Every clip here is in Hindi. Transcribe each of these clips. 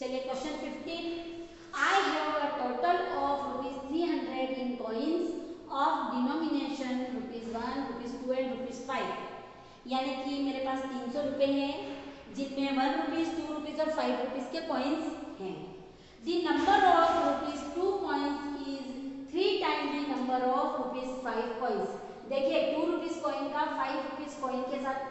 चलिए question fifteen I have a total of rupees three hundred in coins of denomination rupees one rupees two and rupees five यानी कि मेरे पास तीन सौ रुपये हैं, जिनमें वन रुपीज़ टू रुपीज़ और फाइव रुपीज़ के कॉइन्स हैं। The number of rupees two coins is three time the number of rupees five coins देखिए टू रुपीज़ कॉइन का फाइव रुपीज़ कॉइन के साथ,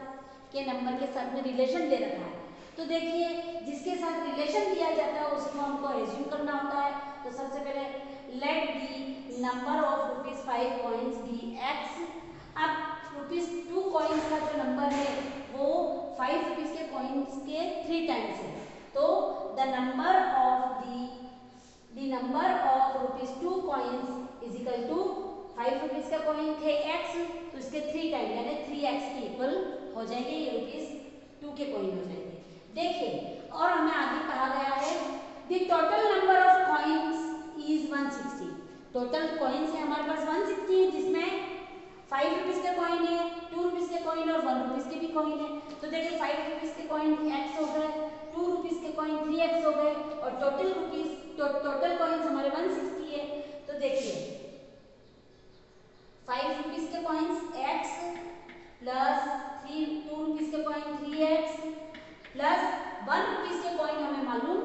के नंबर के साथ में रिलेशन दे रखा है। तो देखिए, जिसके साथ रिलेशन दिया जाता है, उसको हमको एज्यूम करना होता है। तो सबसे पहले let the number of rupees five coins be X अब रुपीज़ टू कॉइन्स का जो नंबर है, वो फाइव रुपीज़ के कॉइन्स के थ्री टाइम्स है। तो the number of the the number of rupees two coins is equal to five rupees का कॉइन थे एक्स तो इसके थ्री टाइम यानी थ्री एक्स के इक्वल हो जाएँगे ये रुपीज़ टू के कॉइन हो जाएँगे देखिए और हमें आगे कहा गया है the total number of coins is 160 total coins है, हमारे पास 160 है, जिसमें फाइव रुपीज़ के कॉइन है टू रुपीज़ के कॉइन और वन रुपीज़ के भी कॉइन है। तो देखिए फाइव रुपीज़ के कॉइन एक्स हो गए टू रुपीज़ के कॉइन थ्री एक्स हो गए, और टोटल रुपीज़ टोटल कॉइन्स हमारे 160 है। तो देखिए फाइव रुपीज़ के coins X plus three two rupees के coin three X plus one rupees के कॉइन हमें मालूम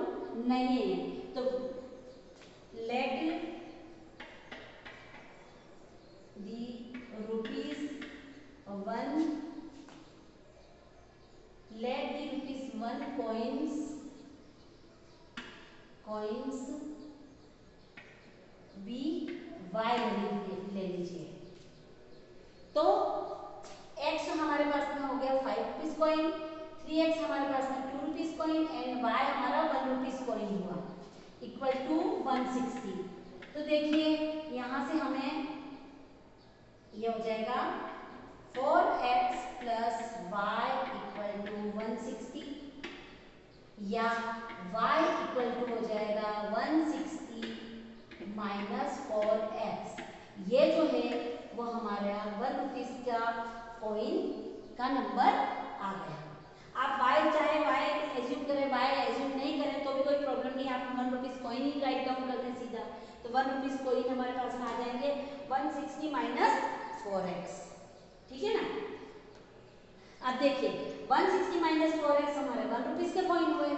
नहीं है। तो let the rupees one let the rupees one coins coins be Y ले लीजिए तो एक्स हमारे पास में हो गया five rupees coin three X हमारे पास में two rupees coin and Y हमारा वन कॉइन हुआ। इक्वल टू वन सिक्सटी तो देखिए, यहाँ से हमें ये हो जाएगा four X plus Y equal to one या y इक्वल टू हो जाएगा 160 माइनस फोर एक्स ये जो है, वो हमारा वन रुपीज़ का कॉइन का नंबर आ गया। आप y चाहे y एज्यूम करें, y एज्यूम नहीं करें तो भी कोई प्रॉब्लम नहीं आप वन रुपीज़ कोइन ही राइट डाउन कर दें सीधा। तो वन रुपीज़ कोइन हमारे पास आ जाएँगे one sixty minus four X ठीक है ना? अब देखिए one sixty minus four X हमारे वन रुपीज़ के कॉइन हुए।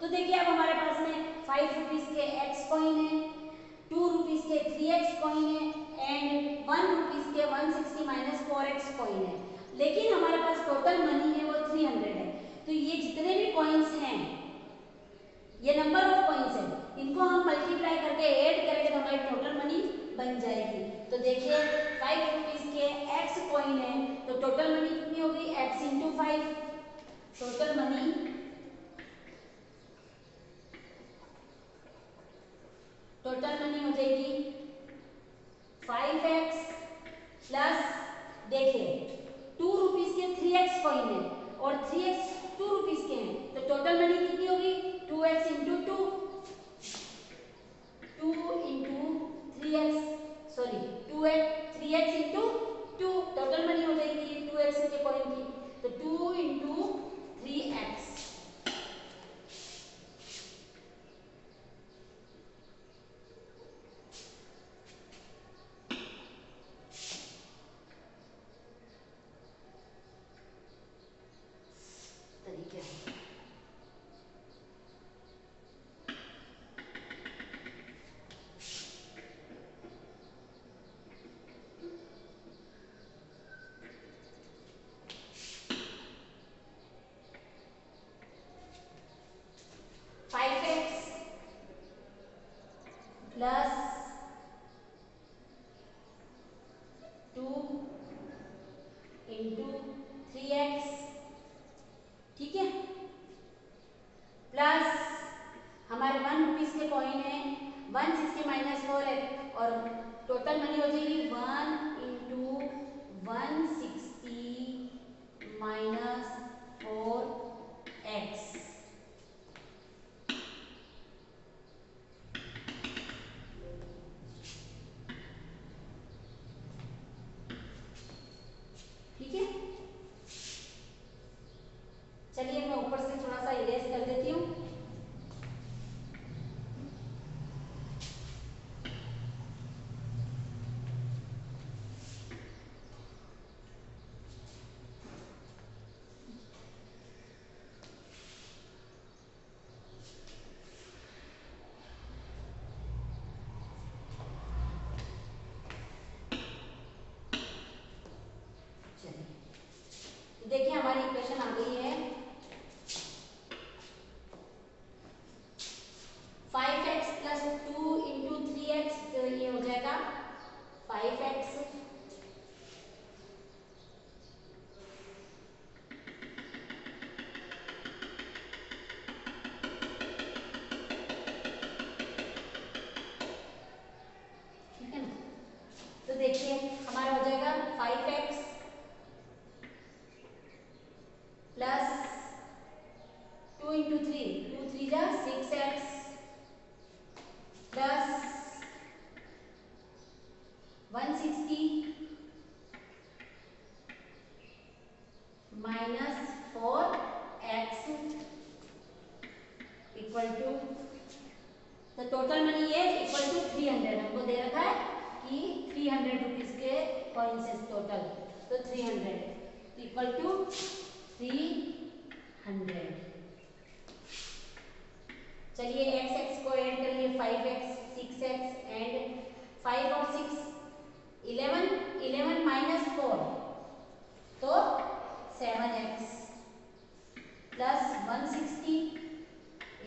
तो देखिए, अब हमारे पास में फाइव रुपीज़ के एक्स कॉइन है टू रुपीज़ के थ्री एक्स कॉइन है एंड वन रुपीज़ के one sixty minus four X coin है। लेकिन हमारे पास टोटल मनी है, वो थ्री हंड्रेड है। तो ये जितने भी कॉइन्स हैं ये नंबर ऑफ़ कॉइन्स है। इनको हम मल्टीप्लाई करके ऐड करेंगे तो हमारी टोटल मनी बन जाएगी। तो देखिए फाइव रुपीज़ के एक्स कॉइन है। तो टोटल मनी कितनी होगी? X into five total money total money हो जाएगी फाइव एक्स प्लस देखिए टू रुपीज़ के थ्री एक्स कॉइन है और थ्री एक्स टू रुपीज़ के हैं तो टोटल मनी कितनी होगी two X into two two into three X sorry two X three X into two total money हो जाएगी टू एक्स के कॉइन की तो टू इंटू थ्री एक्स चलिए टोटल मनी हो जाएगी वन इंटू वन सिक्सटी हूँ टू थ्री जा six X plus one sixty minus four X equal to तो टोटल मनी ये इक्वल टू थ्री हंड्रेड हमको दे रखा है कि थ्री हंड्रेड रुपीज़ के कॉइन्स टोटल तो three hundred equal to three hundred. चलिए एक्स एक्स को ऐड कर लिए five X six X and five और six eleven eleven minus four तो seven X plus one sixty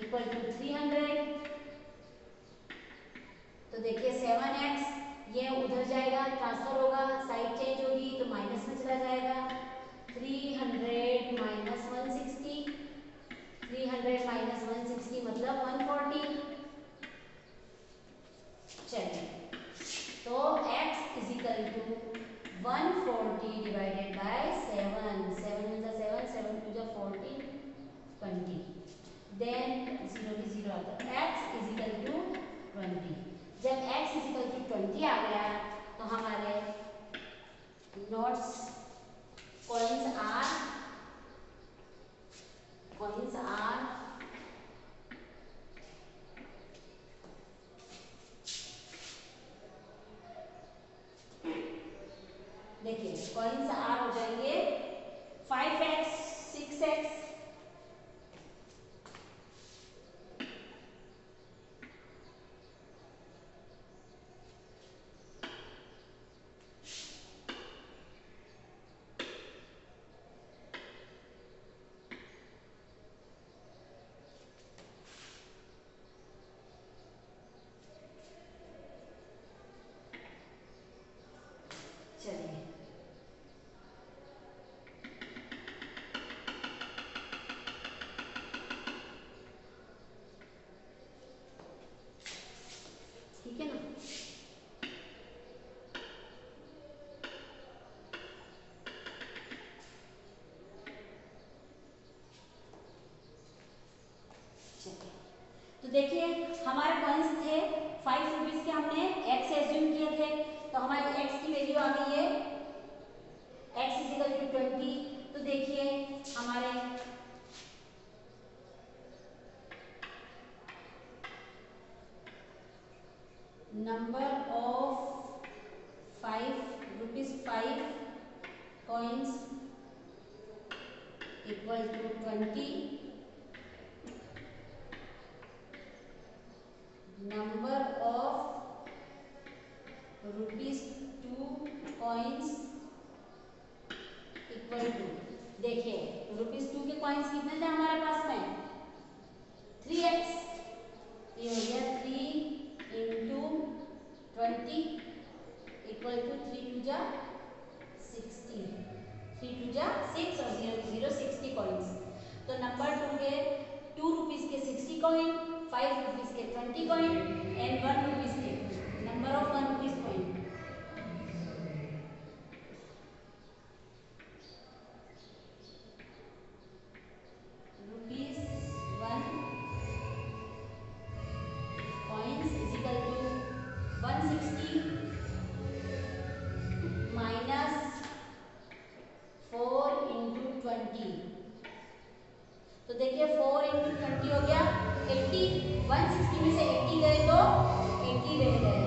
equal to three hundred तो देखिए सेवन एक्स ये उधर जाएगा ट्रांसफ़र होगा साइड चेंज होगी तो माइनस में चला जाएगा। Three hundred minus one sixty three hundred minus one sixty मतलब वन फोर्टी चलिए तो x is equal to one forty divided by seven seven in seven seven two forty twenty then zero की ज़ीरो आता x is equal to twenty जब x is equal to twenty आ गया तो हमारे notes coins are coins are देखिए कॉइन्स आर हो जाएँगे फाइव एक्स सिक्स एक्स तो देखिए, हमारे कॉइन्स थे फाइव रुपीज़ के हमने एक्स एज्यूम किए थे। तो हमारी एक्स की वैल्यू आ गई है X is equal to twenty तो देखिए, हमारे number of five rupees five coins equal to twenty number of rupees two coins equal to देखिए रुपीज़ टू के कॉइन्स कितने थे हमारे पास में? थ्री एक्स ये हो गया three into twenty equal to three two जा सिक्सटी थ्री टू जा सिक्स और ज़ीरो ज़ीरो सिक्सटी कॉइन्स तो नंबर टू के टू रुपीज़ के सिक्सटी कॉइन फाइव रुपीज़ के twenty point and one rupees के नंबर ऑफ़ वन रुपीज़ 160 में से 80 गए तो 80 रह गए।